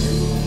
you.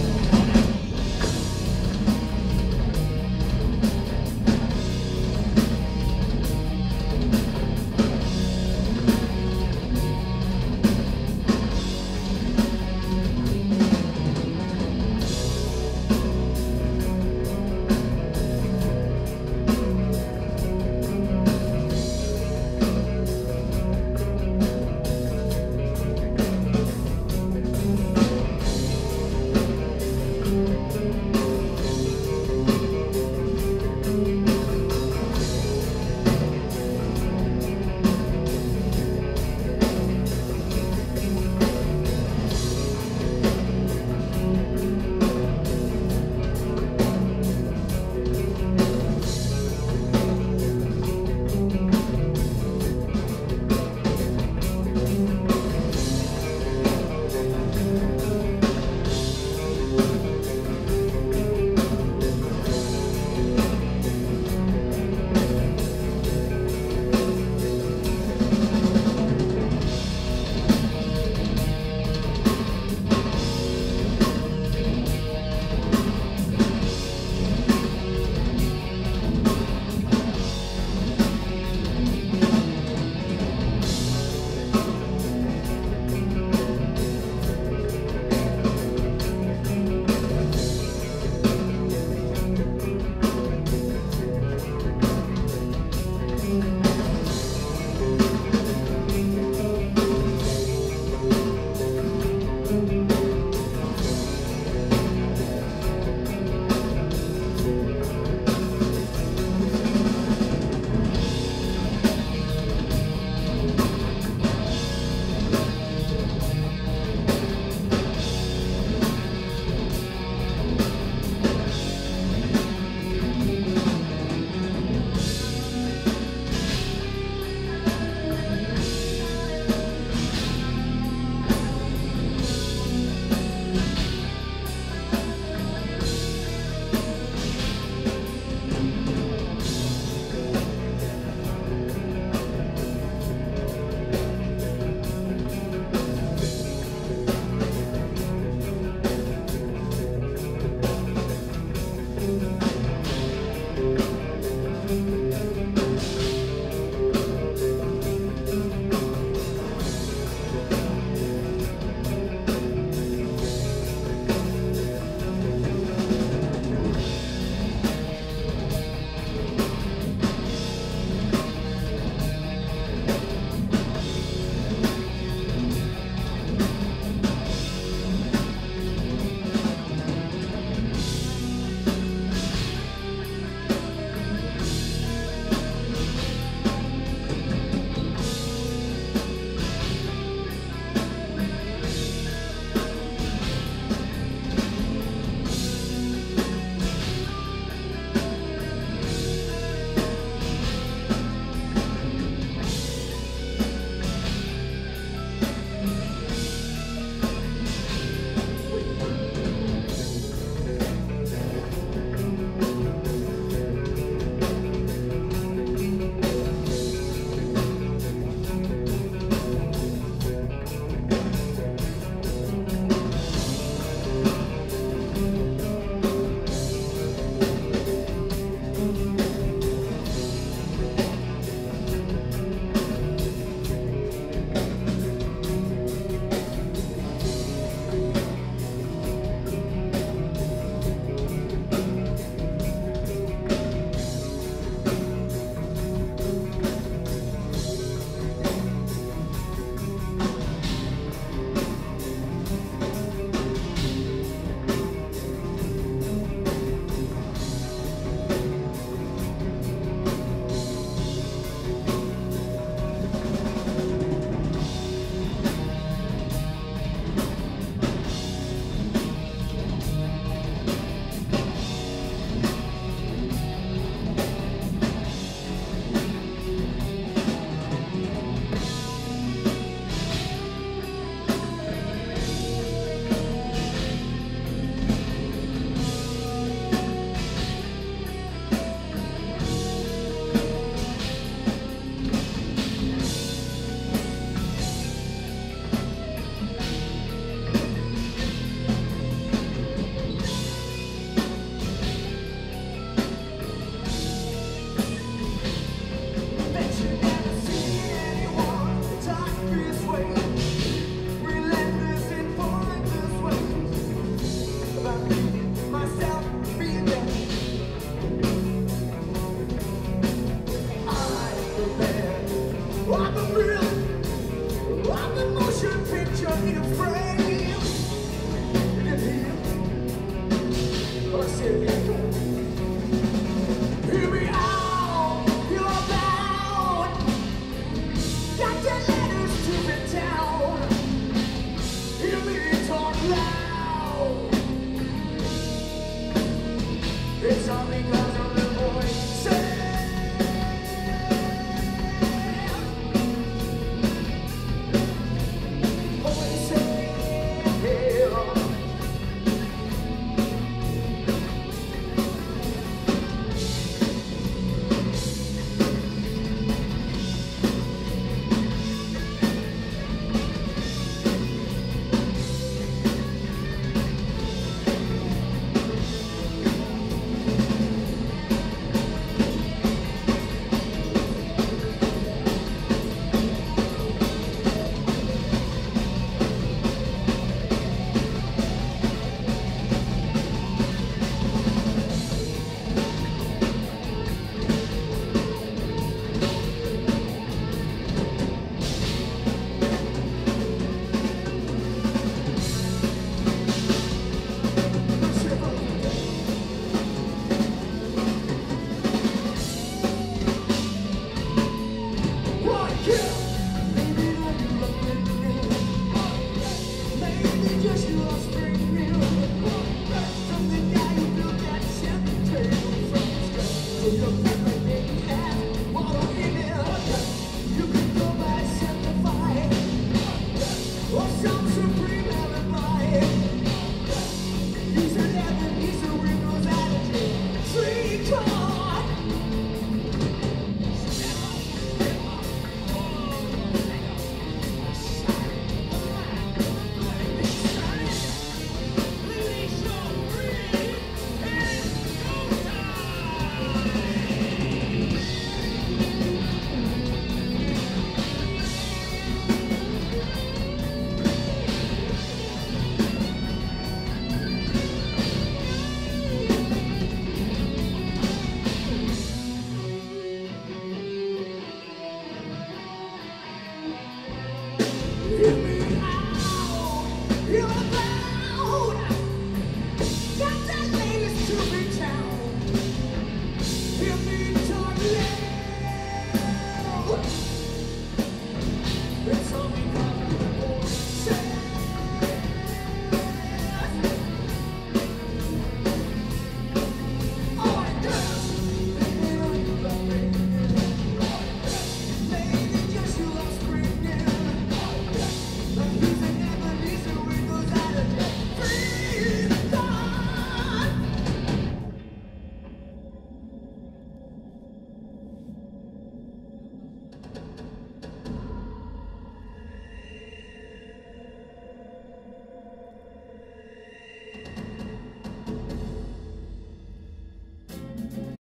you know.